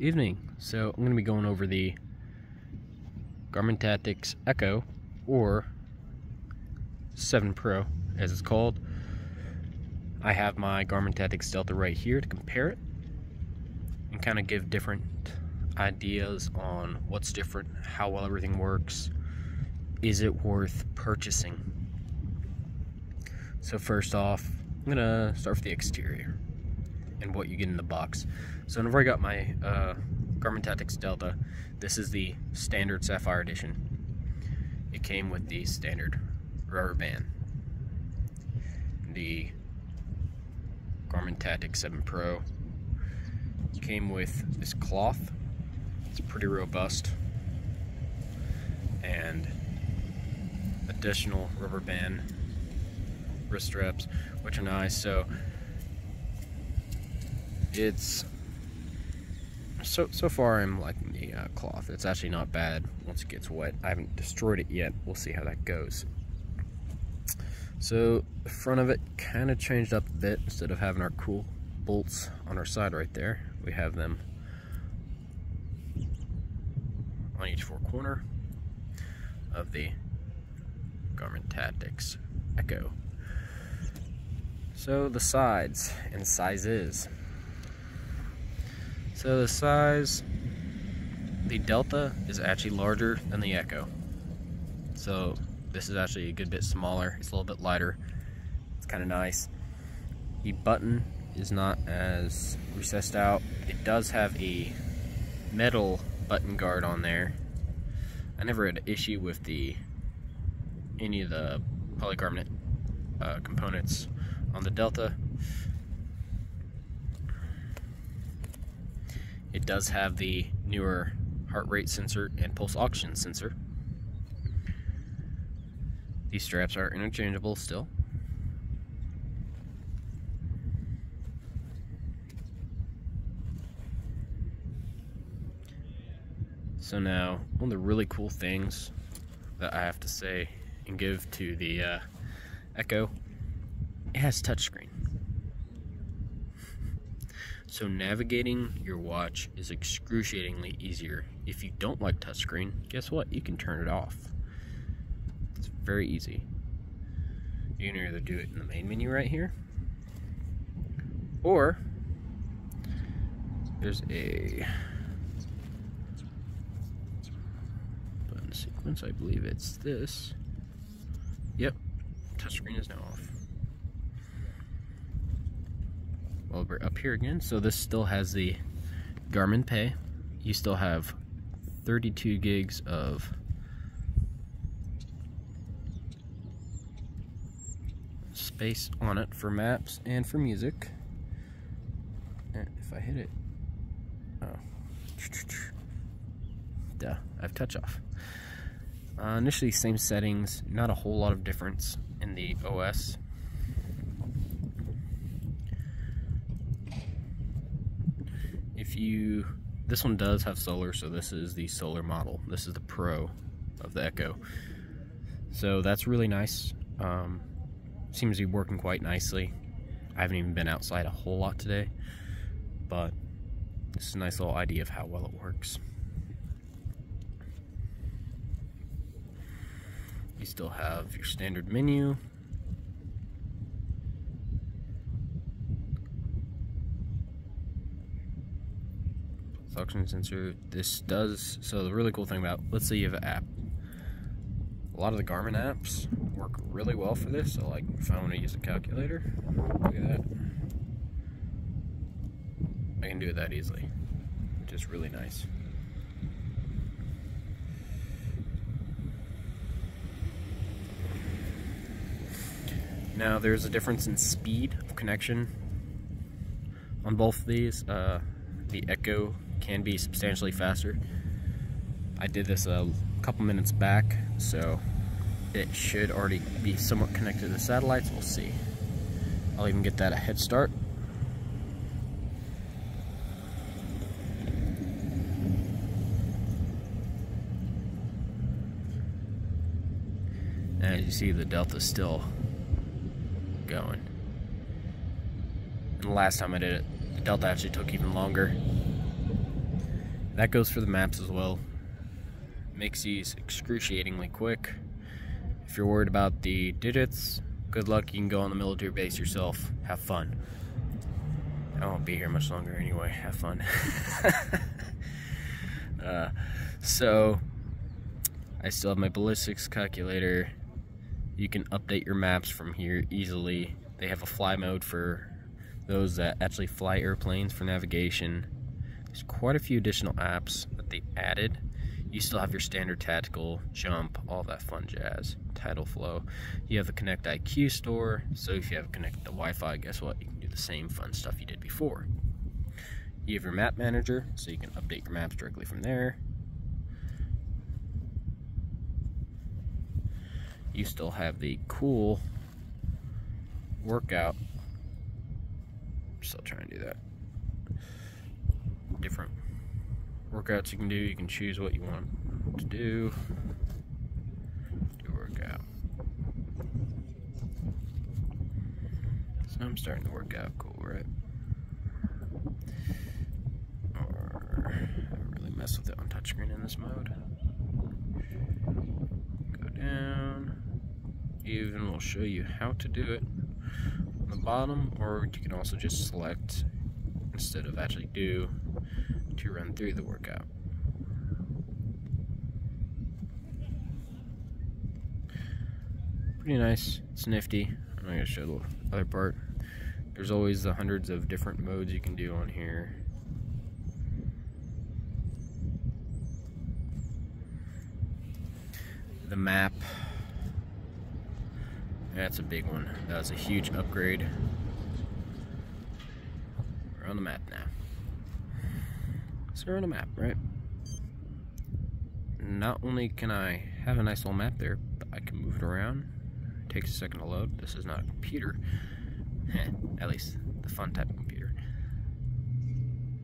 Evening. So I'm going to be going over the Garmin Tactix Echo or 7 Pro as it's called. I have my Garmin Tactix Delta right here to compare it and kind of give different ideas on what's different, how well everything works, is it worth purchasing. So first off, I'm gonna start with the exterior and what you get in the box. So whenever I got my uh, Garmin Tactix Delta, this is the standard Sapphire Edition. It came with the standard rubber band. The Garmin Tactix 7 Pro came with this cloth. It's pretty robust. And additional rubber band wrist straps, which are nice. So it's so so far I'm liking the uh, cloth. It's actually not bad once it gets wet. I haven't destroyed it yet. We'll see how that goes. So the front of it kind of changed up a bit. Instead of having our cool bolts on our side right there, we have them on each four corner of the Garmin Tactix Echo. So the sides and sizes. So the size, the Delta is actually larger than the Echo. So this is actually a good bit smaller. It's a little bit lighter. It's kind of nice. The button is not as recessed out. It does have a metal button guard on there. I never had an issue with the any of the polycarbonate uh, components on the Delta. It does have the newer heart rate sensor and pulse oxygen sensor. These straps are interchangeable still. So now, one of the really cool things that I have to say and give to the uh, Echo, it has touchscreen. So navigating your watch is excruciatingly easier. If you don't like touchscreen, guess what? You can turn it off. It's very easy. You can either do it in the main menu right here, or there's a button sequence. I believe it's this. Yep, touchscreen is now off. We're up here again. So this still has the Garmin Pay. You still have 32 gigs of space on it for maps and for music. And if I hit it, oh, duh, I have touch off. Uh, initially, same settings, not a whole lot of difference in the OS. You this one does have solar so this is the solar model. This is the pro of the echo. So that's really nice. Um, seems to be working quite nicely. I haven't even been outside a whole lot today but this is a nice little idea of how well it works. You still have your standard menu oxygen sensor. This does, so the really cool thing about, let's say you have an app. A lot of the Garmin apps work really well for this. So like if I want to use a calculator, look at that. I can do it that easily. Just really nice. Now there's a difference in speed of connection on both of these. Uh, the Echo can be substantially faster. I did this a couple minutes back, so it should already be somewhat connected to the satellites. We'll see. I'll even get that a head start. And as you see, the Delta's still going. And the last time I did it, the Delta actually took even longer. That goes for the maps as well. Makes these excruciatingly quick. If you're worried about the digits, good luck. You can go on the military base yourself. Have fun. I won't be here much longer anyway. Have fun. uh, so, I still have my ballistics calculator. You can update your maps from here easily. They have a fly mode for those that actually fly airplanes for navigation. There's quite a few additional apps that they added. You still have your standard tactical, jump, all that fun jazz, title flow. You have the Connect IQ store, so if you have connected to Wi-Fi, guess what? You can do the same fun stuff you did before. You have your map manager, so you can update your maps directly from there. You still have the cool workout. I'm Still trying to do that. Different workouts you can do. You can choose what you want to do. Do workout. So I'm starting to work out cool, right? Or really mess with it on touchscreen in this mode. Go down. Even will show you how to do it on the bottom, or you can also just select instead of actually do to run through the workout. Pretty nice. It's nifty. I'm not to show the other part. There's always the hundreds of different modes you can do on here. The map. That's a big one. That was a huge upgrade. We're on the map now. So we're on a map, right? Not only can I have a nice little map there, but I can move it around. It takes a second to load. This is not a computer. At least the fun type of computer.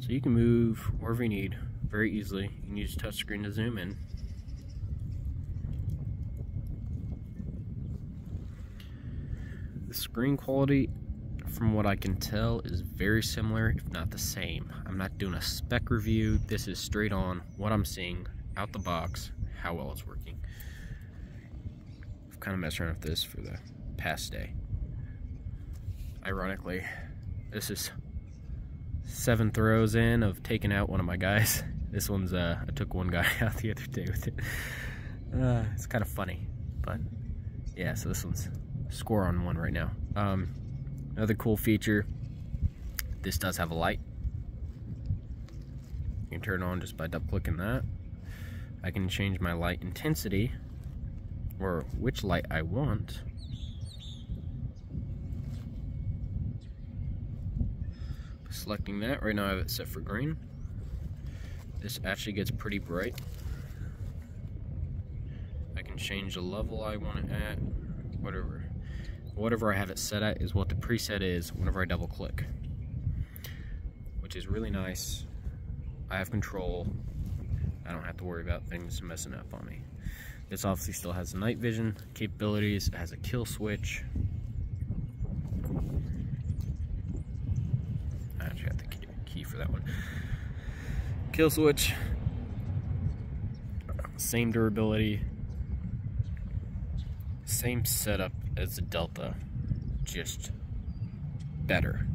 So you can move wherever you need very easily. You can use touchscreen to zoom in. The screen quality from what I can tell, is very similar, if not the same. I'm not doing a spec review. This is straight on what I'm seeing out the box, how well it's working. I've kind of messed around with this for the past day. Ironically, this is seven throws in of taking out one of my guys. This one's, uh, I took one guy out the other day with it. Uh, it's kind of funny, but yeah, so this one's score on one right now. Um, Another cool feature, this does have a light. You can turn on just by double clicking that. I can change my light intensity or which light I want. Selecting that, right now I have it set for green. This actually gets pretty bright. I can change the level I want it at, whatever whatever I have it set at is what the preset is whenever I double click. Which is really nice. I have control. I don't have to worry about things messing up on me. This obviously still has night vision capabilities. It has a kill switch. I actually have the key for that one. Kill switch. Same durability. Same setup as the Delta, just better.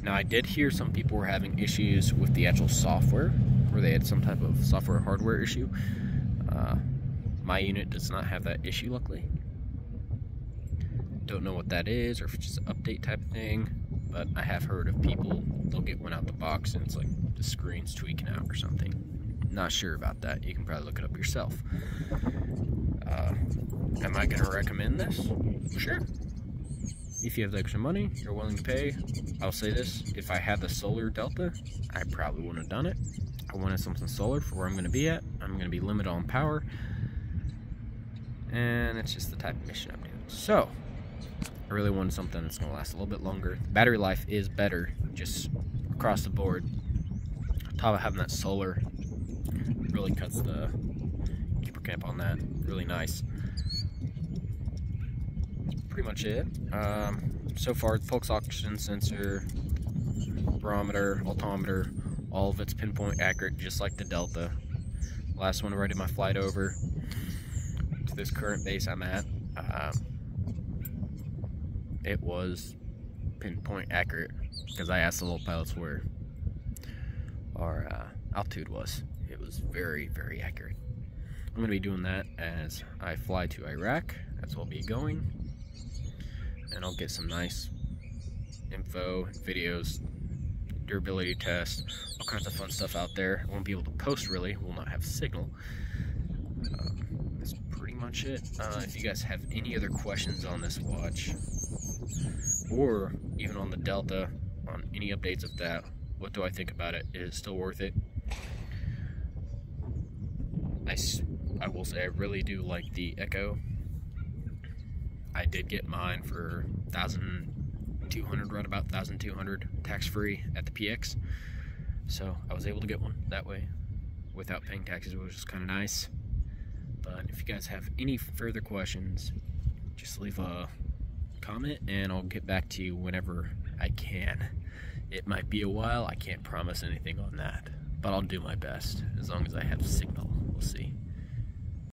Now, I did hear some people were having issues with the actual software, where they had some type of software hardware issue. Uh, my unit does not have that issue, luckily. Don't know what that is, or if it's just an update type of thing, but I have heard of people, they'll get one out the box and it's like the screen's tweaking out or something. Not sure about that. You can probably look it up yourself. Uh, am I going to recommend this? Sure. If you have the extra money, you're willing to pay, I'll say this. If I had the solar Delta, I probably wouldn't have done it. I wanted something solar for where I'm going to be at. I'm going to be limited on power. And it's just the type of mission I'm doing. So, I really wanted something that's going to last a little bit longer. The battery life is better just across the board. On top of having that solar really cuts the camp on that. Really nice. That's pretty much it. Um, so far, pulse oxygen sensor, barometer, altimeter, All of it's pinpoint accurate, just like the Delta. Last one I did my flight over to this current base I'm at, um, it was pinpoint accurate because I asked the little pilots where our uh, altitude was. It was very, very accurate. I'm going to be doing that as I fly to Iraq. That's where I'll be going. And I'll get some nice info, videos, durability test, all kinds of fun stuff out there. I won't be able to post really, we'll not have signal. Uh, that's pretty much it. Uh, if you guys have any other questions on this watch, or even on the Delta, on any updates of that, what do I think about it? Is it still worth it? I, I will say I really do like the Echo. I did get mine for 1200 right about 1200 tax free at the PX. So I was able to get one that way without paying taxes, which was kind of nice. But if you guys have any further questions, just leave a comment and I'll get back to you whenever I can. It might be a while, I can't promise anything on that, but I'll do my best as long as I have signal. We'll see.